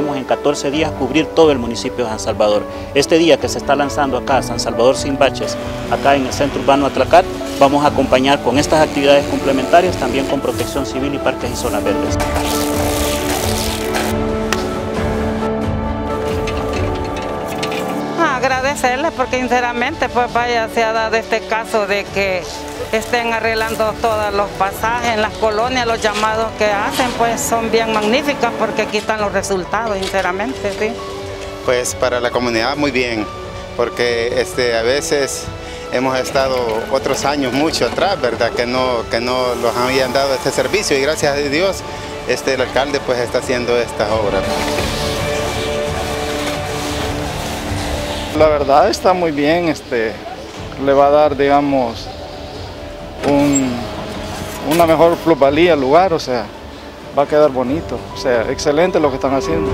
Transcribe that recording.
14 días cubrir todo el municipio de San Salvador. Este día que se está lanzando acá, San Salvador sin baches, acá en el centro urbano Atracat, vamos a acompañar con estas actividades complementarias también con protección civil y parques y zonas verdes. Agradecerle porque sinceramente pues vaya se ha dado este caso de que estén arreglando todos los pasajes las colonias, los llamados que hacen pues son bien magníficas porque quitan los resultados sinceramente, sí. Pues para la comunidad muy bien, porque este, a veces hemos estado otros años mucho atrás, ¿verdad? Que no, que no los habían dado este servicio y gracias a Dios este, el alcalde pues está haciendo estas obras. La verdad está muy bien, este, le va a dar, digamos, una mejor plusvalía al lugar, o sea, va a quedar bonito, o sea, excelente lo que están haciendo.